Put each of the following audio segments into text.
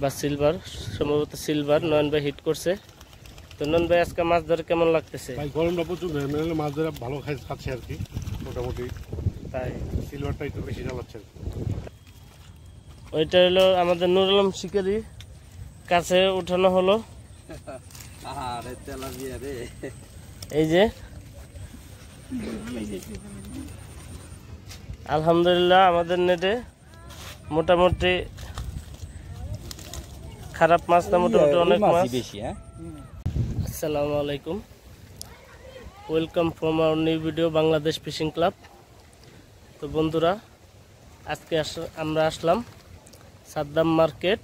বা সিলভার সম্ভবত সিলভার নয়ন ভাই হিট করছে। তো নয়ন ভাই আজকে মাছ ধরে কেমন লাগতেছে? ভাই গরমটা প্রচুর মাছ ধরে ভালো খাই খাচ্ছে আর কি মোটামুটি। তাই। সিলভারটা একটু বেশি চালাচ্ছে আর কি। ওইটা হলো আমাদের নুর আলম শিকারি কাছে উঠানো হলো। আরে এই যে। আলহামদুলিল্লাহ আমাদের নেটে মোটামুটি খারাপ মাছ না মোটামুটি অনেক মাছ। বেশি হ্যাঁ? আসসালামু আলাইকুম। Welcome from our new video Bangladesh fishing club তো বন্ধুরা আজকে আমরা আসলাম সাদ্দাম মার্কেট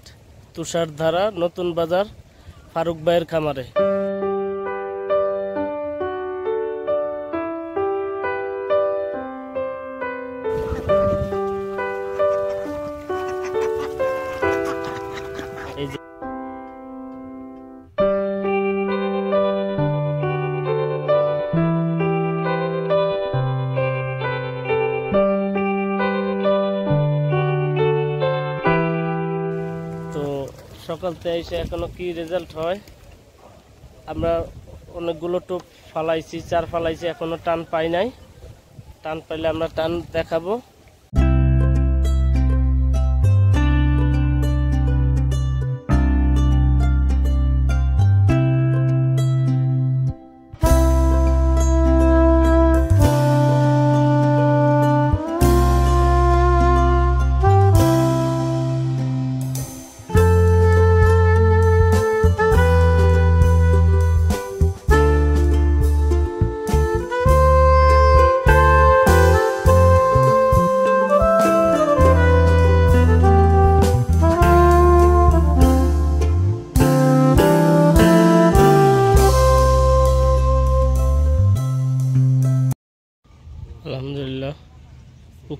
তুষারধারা নতুন বাজার ফারুক ভাইয়ের খামারে। সকাল তেইশে এখনও কি রেজাল্ট হয়? আমরা অনেকগুলো টোপ ফালাইছি, চার ফালাইছি, এখনও টান পাই নাই। টান পাইলে আমরা টান দেখাবো।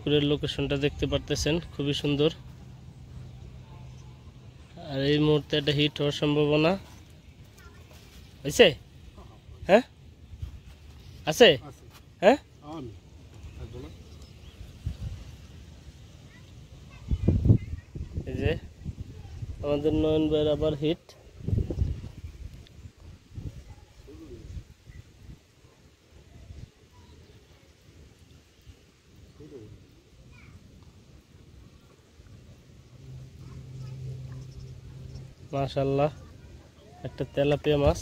পুকুরের লোকেশনটা দেখতে পারতেছেন, খুবই সুন্দর। আর এই মুহূর্তে একটা হিট হওয়ার সম্ভাবনা। হয়েছে? হ্যাঁ? আছে? হ্যাঁ। এই যে, আমাদের নয়ন ভাইয়ের আবার হিট মাশাল্লাহ একটা তেলাপিয়া মাছ।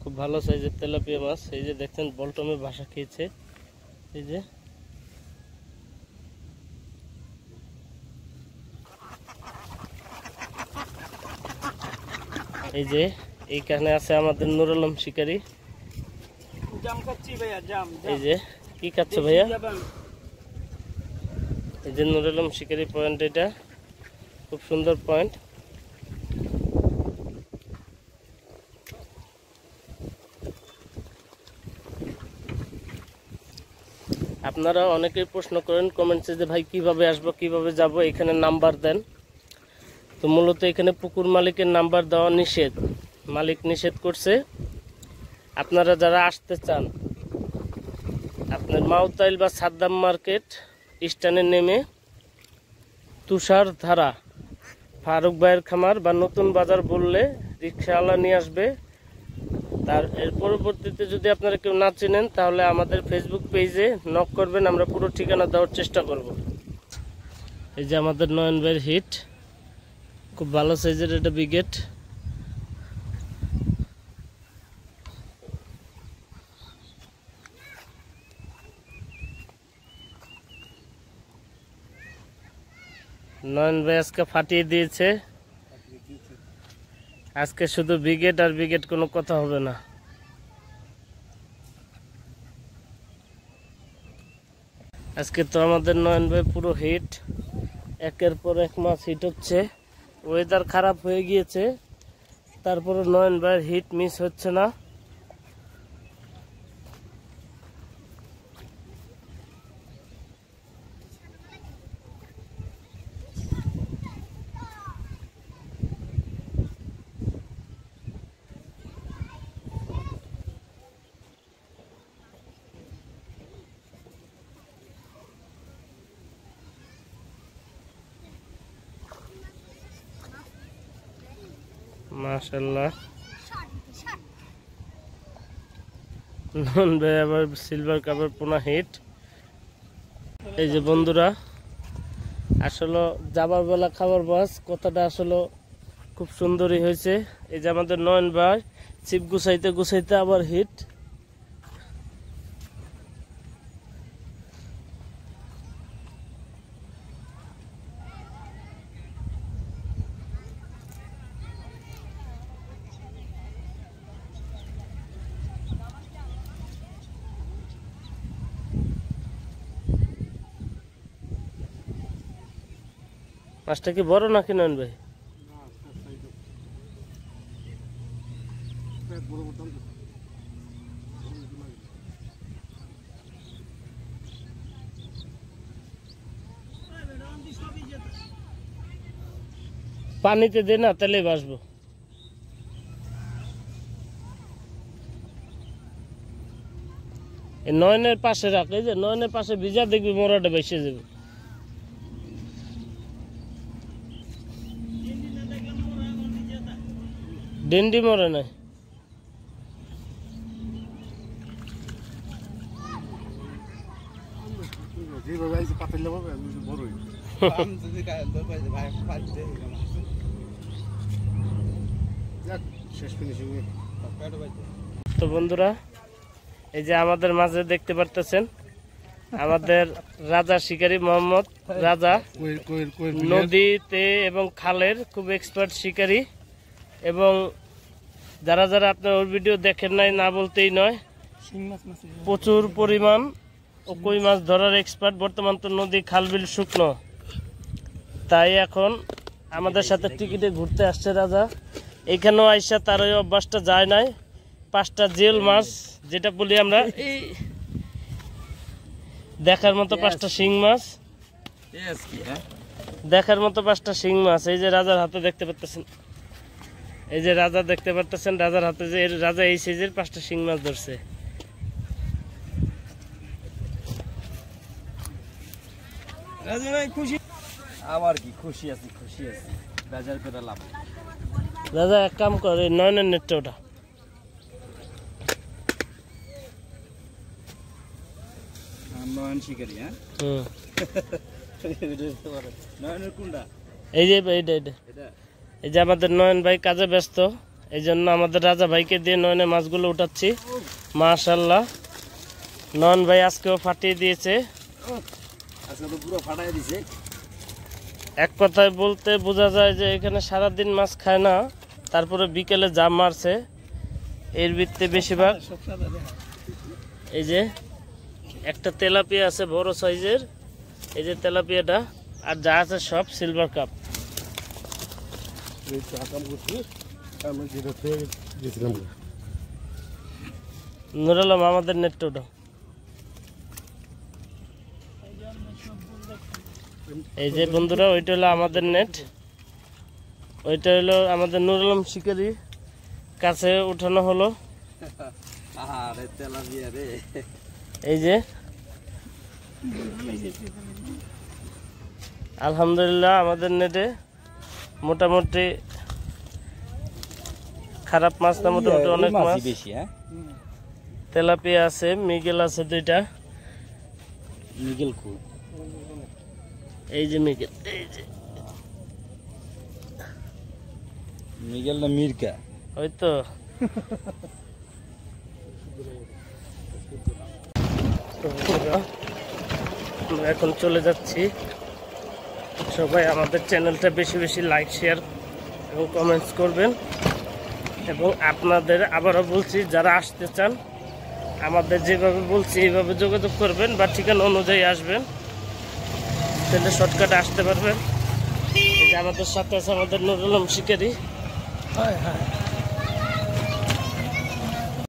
খুব ভালো সাইজের তেলাপিয়া মাছ। এই যে দেখছেন বলটমে ভাষা খেয়েছে। এই যে। এই যে এইখানে আছে আমাদের নুর আলম শিকারি। জাম খাচ্ছি ভাইয়া জাম এই যে কি খাচ্ছ ভাইয়া? এই যে নুর আলম শিকারি পয়েন্ট এটা। খুব সুন্দর পয়েন্ট। আপনারা অনেকেই প্রশ্ন করেন কমেন্টসে যে, ভাই, কীভাবে আসব, কীভাবে যাব? এখানে নাম্বার দেন। তো মূলত এখানে পুকুর মালিকের নাম্বার দেওয়া নিষেধ। মালিক নিষেধ করছে। আপনারা যারা আসতে চান, আপনার মাউতাইল বা সাদ্দাম মার্কেট স্ট্যান্ডে নেমে তুষার ধারা, ফারুক ভাইয়ের খামার বা নতুন বাজার বললে রিক্সাওয়ালা নিয়ে আসবে। তার, এর পরবর্তীতে যদি আপনারা কেউ না চেনেন, তাহলে আমাদের ফেসবুক পেজে নক করবেন, আমরা পুরো ঠিকানা দেওয়ার চেষ্টা করব। এই যে আমাদের নয়ন ভাইয়ের হিট খুব ভালো সাইজের এটা বিগেট নয়ন ভাই আজকে ফাটিয়ে দিয়েছে। আজকে শুধু বিগেট আর বিগেট কোনো কথা হবে না। আজকে তো আমাদের নয়ন ভাই পুরো হিট একের পর এক মাস হিট হচ্ছে। ওয়েদার খারাপ হয়ে গিয়েছে। তারপরে নয়ন ভাইয়ের হিট মিস হচ্ছে না। নন ভাই আবার সিলভার কাপের পোনা হিট এই যে বন্ধুরা, আসলে যাবার বেলা খাবার বাস, কথাটা আসলে খুব সুন্দরই হয়েছে। এই যে আমাদের নয়ন ভাই চিপ গুছাইতে গুছাইতে আবার হিট মাছটা কি বড় নাকি নয়ন ভাই? পানিতে দে না, তাহলে বাসবো নয়নের পাশে রাখ, এই যে নয়নের পাশে ভিজা দেখবি, মোড়াটা বেসে যাবে। ডেন্ডি মরে নাই। তো বন্ধুরা এই যে আমাদের মাঝে দেখতে পারতেছেন আমাদের রাজা শিকারী মোহাম্মদ রাজা নদীতে এবং খালের খুব এক্সপার্ট শিকারী এবং যারা যারা আপনার ওর ভিডিও দেখেন নাই না বলতেই নয় প্রচুর পরিমাণ ও কই মাছ ধরার এক্সপার্ট বর্তমান তো নদী খাল বিল শুকনো। তাই এখন আমাদের সাথে টিকিটে ঘুরতে আসছে রাজা। এখানেও আইসা তার ওই অভ্যাসটা যায় নাই। পাঁচটা জেল মাছ যেটা বলি আমরা এই দেখার মতো পাঁচটা শিং মাছ। হ্যাঁ? দেখার মতো পাঁচটা শিং মাছ। এই যে রাজার হাতে দেখতে পাচ্ছেন। এই যে রাজা দেখতে পারতেছেন রাজার হাতে যে এর রাজা এই সাইজের পাঁচটা শিং মাছ ধরছে। রাজু ভাই খুশি? আমার কি? খুশি আছি খুশি আছি। বাজার করে লাভ রাজা এক কাম কর এই নয়নের নেটটা ওটা নয়ন শিকারি হ্যাঁ? হুম। নয়নের কোনটা? এই যে এইটা এইটা। এটা? এই যে আমাদের নয়ন ভাই কাজে ব্যস্ত এই জন্য আমাদের রাজা ভাইকে দিয়ে নয়নের মাছগুলো উঠাচ্ছি। মাশাল্লাহ নয়ন ভাই আজকেও ফাটিয়ে দিয়েছে। এক কথায় বলতে বোঝা যায় যে এখানে সারাদিন মাছ খায় না, তারপরে বিকেলে জাম মারছে, এর ভিত্তে বেশিরভাগ। এই যে, একটা তেলাপিয়া আছে বড় সাইজের, এই যে তেলাপিয়াটা, আর যা আছে সব সিলভার কাপ এই চা কাম করছি আমি যেটা থেকে গেছিলাম নুরালাম আমাদের নেটটা ওটা এই যে বন্ধুরা ওইটা হলো আমাদের নেট। ওইটা হলো আমাদের নুরালাম শিকারি। কাছে উঠানো হলো। এই যে। আলহামদুলিল্লাহ আমাদের নেটে মোটামুটি খারাপ মাছ না মোটামুটি অনেক মাছ। বেশি হ্যাঁ? তেলাপিয়া আছে মিগেল আছে দুইটা। নিগেল খুব। এই যে মিগেল এই যে। নিগেল না মির্কা ওই তো। তো আমরা এখন চলে যাচ্ছি। সবাই আমাদের চ্যানেলটা বেশি বেশি লাইক শেয়ার এবং কমেন্টস করবেন। এবং আপনাদের আবারও বলছি, যারা আসতে চান, আমাদের যেভাবে বলছি, এইভাবে যোগাযোগ করবেন বা ঠিকানা অনুযায়ী আসবেন। তাহলে শর্টকাটে আসতে পারবেন। আমাদের সাথে আছে আমাদের নুরুল শিকারি। হয় হ্যাঁ।